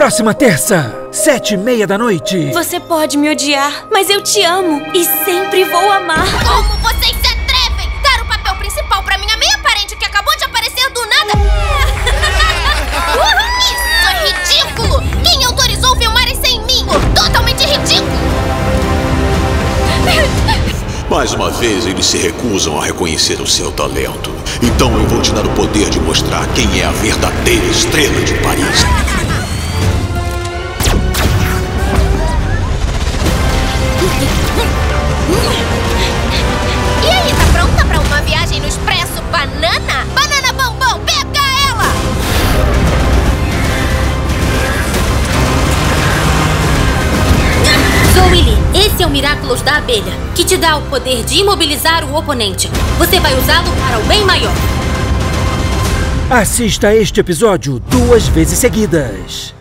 Próxima terça, sete e meia da noite. Você pode me odiar, mas eu te amo e sempre vou amar. Como vocês se atrevem dar o papel principal pra minha meia parente que acabou de aparecer do nada? Isso é ridículo! Quem autorizou filmarem sem mim? Totalmente ridículo! Mais uma vez, eles se recusam a reconhecer o seu talento. Então eu vou te dar o poder de mostrar quem é a verdadeira estrela de Paris. E aí, tá pronta pra uma viagem no Expresso Banana? Banana Bombom, pega ela! Zoe esse é o Miraculous da abelha, que te dá o poder de imobilizar o oponente. Você vai usá-lo para o bem maior. Assista este episódio duas vezes seguidas.